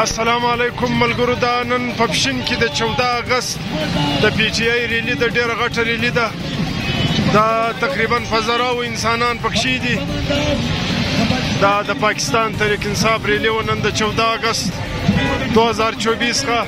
السلام علیکم ملګرو دا نن په پښین کې د 14 اگست د پی ټی آی ریلی د ډیره غټه ریلی ده دا تقریبا فزراو انسانان پکشي دي دا د پاکستان تحریک انصاف ریلی و نن د 14 اگست 2024 ښه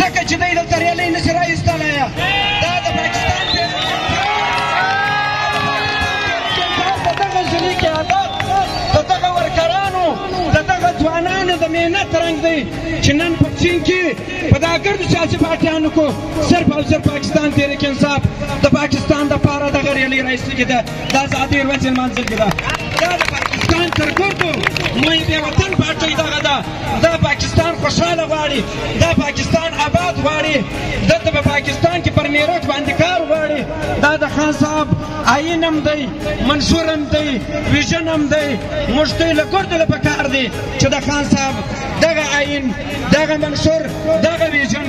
ځکه چې دی دلته ریلی نشي راویستلی دا د پاکستان په دغه ضلع کې عادت د دغه ورکرانو د دغه ځوانانو د محنت رنګ دی چې نن په چین کې په دا ګردو سیاسي پارټیانو کو صرف او صرف پاکستان تحریک انصاف د پاکستان د پاره دغه ریلی راایستل کېده د ازادۍ ورځ یې لمانځل کېده دا د پاکستان تر ګردو مې د وطن پارټۍ دغه ده دا پاکستان خوشحاله غواړي دا پاکستان آباد غواړي دلته په پاکستان کې پر میرټ باندې کار غواړي دا د خان صاحب آئین هم دی منشور هم دی ویژن هم دی موږ دوی له ګردو له پکار دی چې د خان صاحب دغه آئین دغه منشور دغه ویژن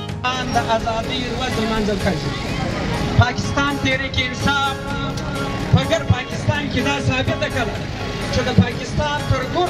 پاکستان د ازادۍ ورځ لمانځل کېږي. پاکستان تحریک انصاف په ګر پاکستان کې دا ثابته کړه چې د پاکستان تر ګور